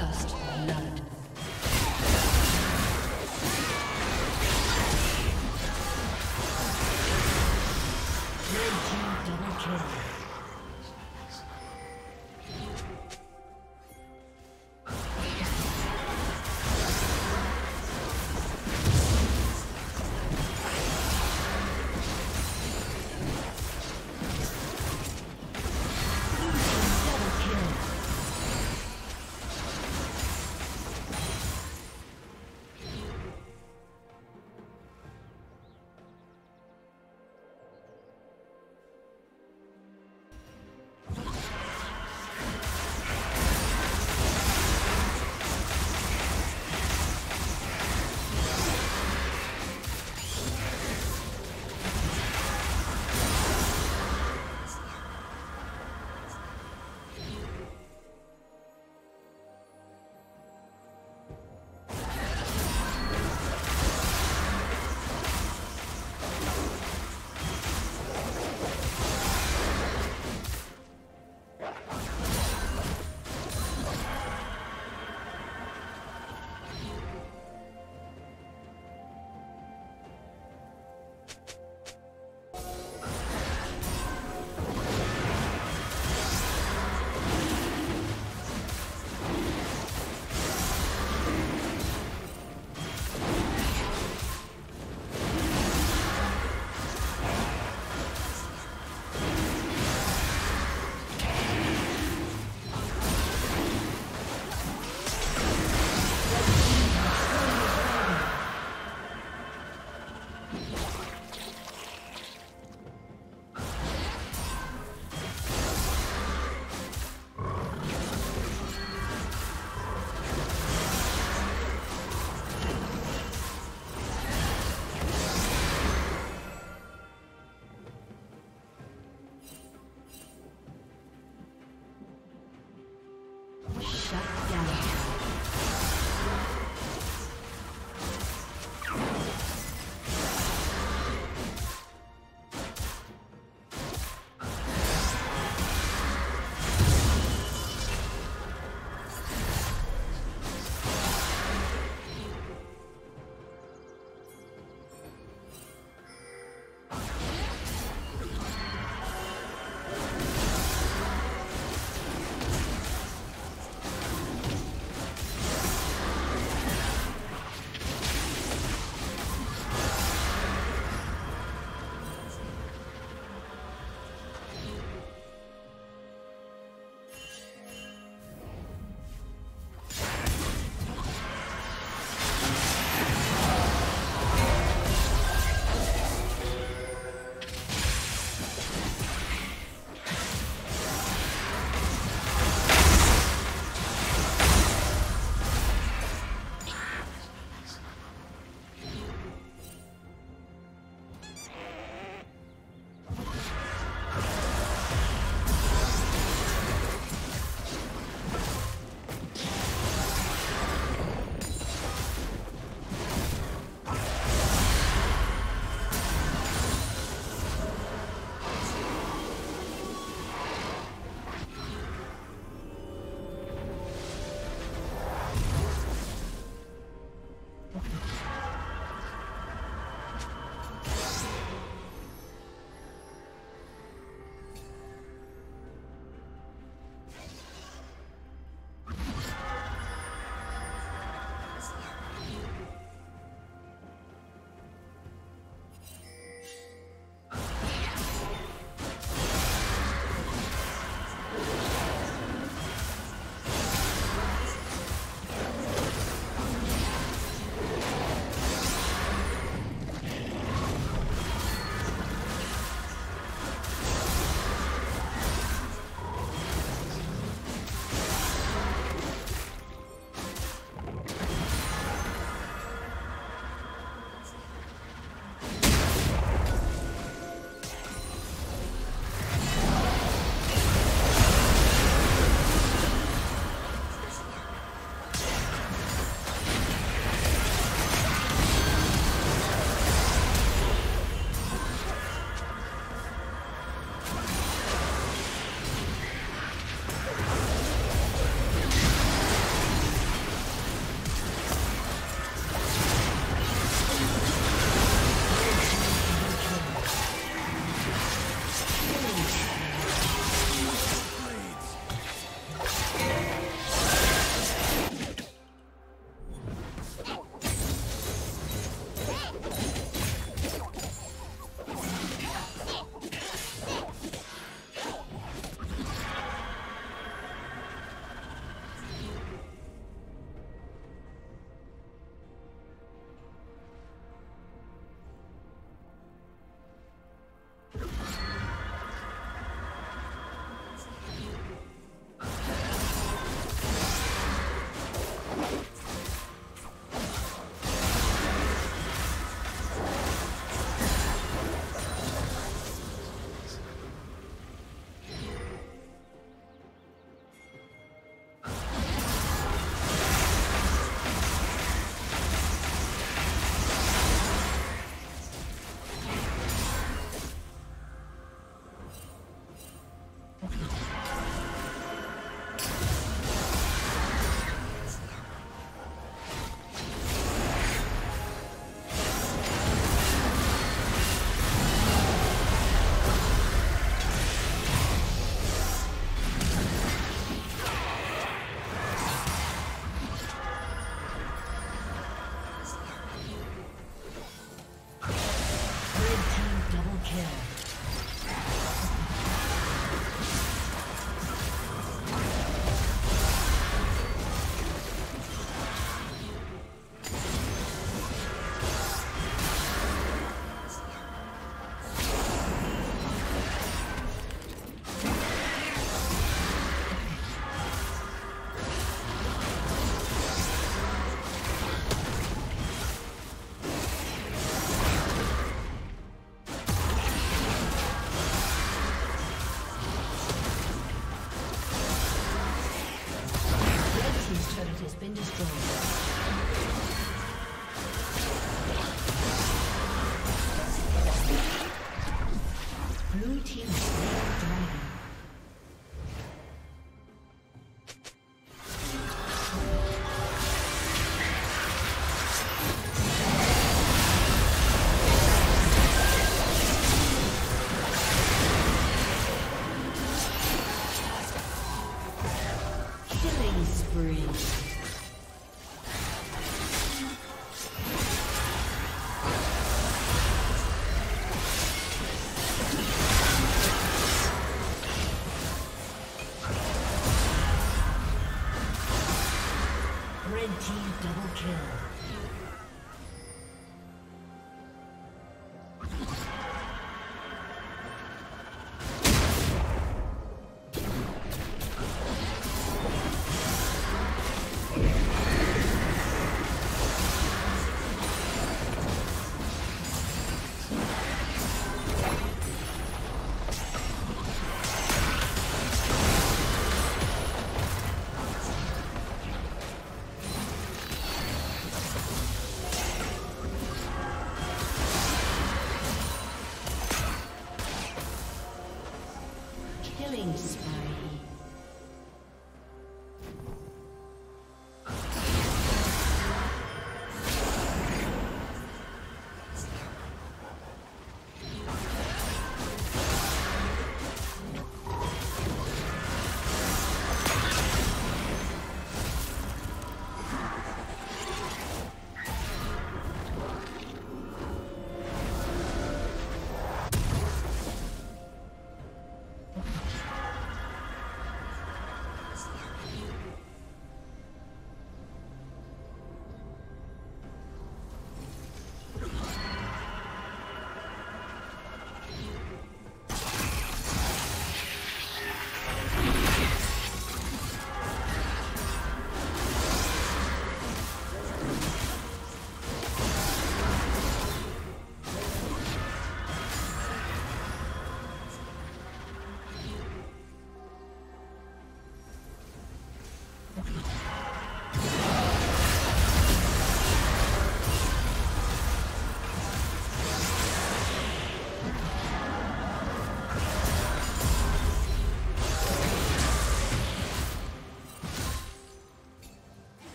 First